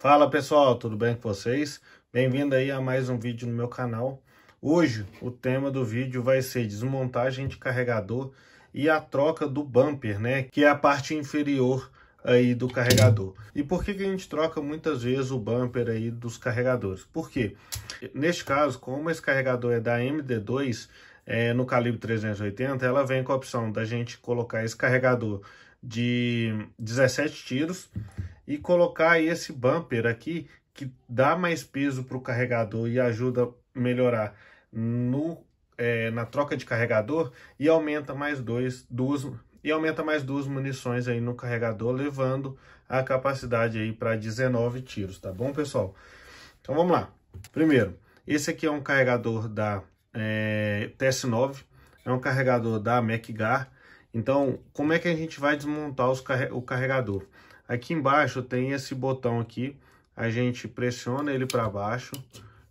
Fala pessoal, tudo bem com vocês? Bem-vindo aí a mais um vídeo no meu canal. Hoje o tema do vídeo vai ser desmontagem de carregador e a troca do bumper, né? Que é a parte inferior aí do carregador. E por que, que a gente troca muitas vezes o bumper aí dos carregadores? Porque neste caso, como esse carregador é da MD2, é, no calibre 380, ela vem com a opção da gente colocar esse carregador de 17 tiros e colocar esse bumper aqui que dá mais peso para o carregador e ajuda a melhorar no, é, na troca de carregador e aumenta mais dois, duas e aumenta mais duas munições aí no carregador, levando a capacidade aí para 19 tiros, tá bom, pessoal? Então vamos lá. Primeiro, esse aqui é um carregador da é, TS9, é um carregador da MacGar. Então, como é que a gente vai desmontar os, o carregador? Aqui embaixo tem esse botão aqui, a gente pressiona ele para baixo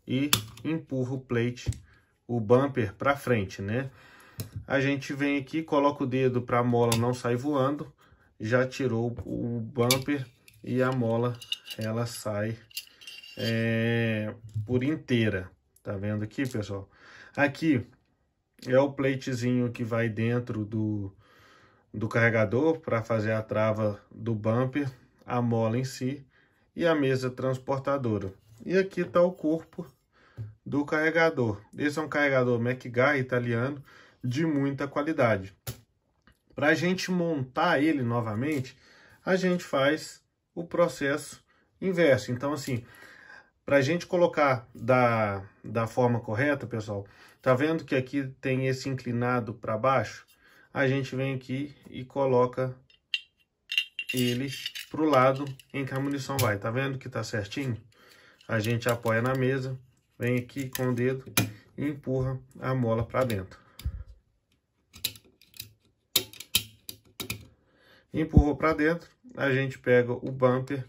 e empurra o plate, o bumper para frente, né? A gente vem aqui, coloca o dedo para a mola não sair voando, já tirou o bumper e a mola ela sai é, por inteira. Tá vendo aqui, pessoal? Aqui é o platezinho que vai dentro do, do carregador para fazer a trava do bumper, a mola em si e a mesa transportadora. E aqui está o corpo do carregador. Esse é um carregador MacGar italiano de muita qualidade. Para a gente montar ele novamente, a gente faz o processo inverso. Então, assim, para a gente colocar da, da forma correta, pessoal, tá vendo que aqui tem esse inclinado para baixo? A gente vem aqui e coloca ele para o lado em que a munição vai. Tá vendo que tá certinho? A gente apoia na mesa, vem aqui com o dedo e empurra a mola para dentro. Empurrou para dentro, a gente pega o bumper,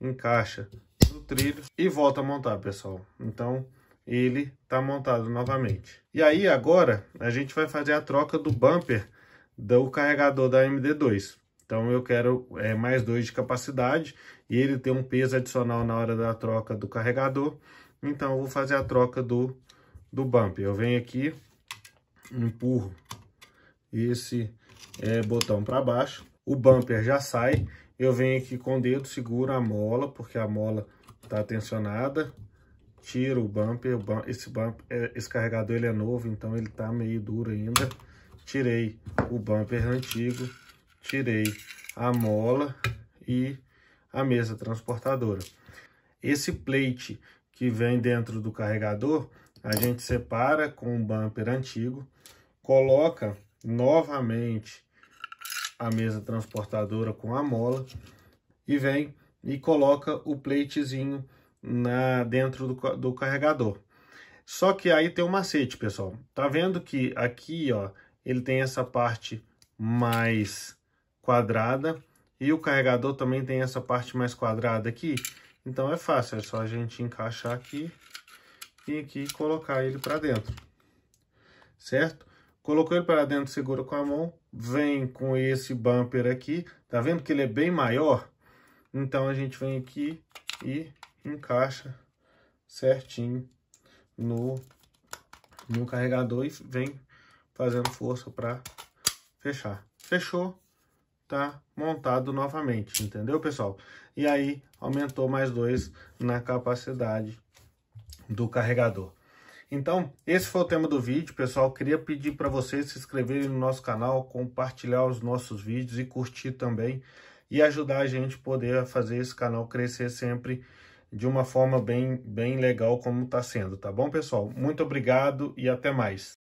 encaixa no trilho e volta a montar, pessoal. Então, ele está montado novamente. E aí agora a gente vai fazer a troca do bumper do carregador da MD2. Então eu quero é, mais dois de capacidade e ele tem um peso adicional na hora da troca do carregador. Então eu vou fazer a troca do, do bumper. Eu venho aqui, empurro esse é, botão para baixo. O bumper já sai. Eu venho aqui com o dedo, seguro a mola, porque a mola está tensionada tiro o bumper, esse, bumper, é, esse carregador ele é novo, então ele tá meio duro ainda. Tirei o bumper antigo, tirei a mola e a mesa transportadora. Esse plate que vem dentro do carregador, a gente separa com o bumper antigo, coloca novamente a mesa transportadora com a mola e vem e coloca o platezinho na, dentro do, do carregador. Só que aí tem um macete, pessoal. Tá vendo que aqui, ó, ele tem essa parte mais quadrada e o carregador também tem essa parte mais quadrada aqui. Então é fácil, é só a gente encaixar aqui e aqui colocar ele para dentro. Certo? Colocou ele para dentro, segura com a mão, vem com esse bumper aqui. Tá vendo que ele é bem maior? Então a gente vem aqui e encaixa certinho no, no carregador e vem fazendo força para fechar. Fechou, tá montado novamente, entendeu, pessoal? E aí, aumentou mais dois na capacidade do carregador. Então, esse foi o tema do vídeo, pessoal. Queria pedir para vocês se inscreverem no nosso canal, compartilhar os nossos vídeos e curtir também. E ajudar a gente poder fazer esse canal crescer sempre de uma forma bem, bem legal como está sendo, tá bom, pessoal? Muito obrigado e até mais.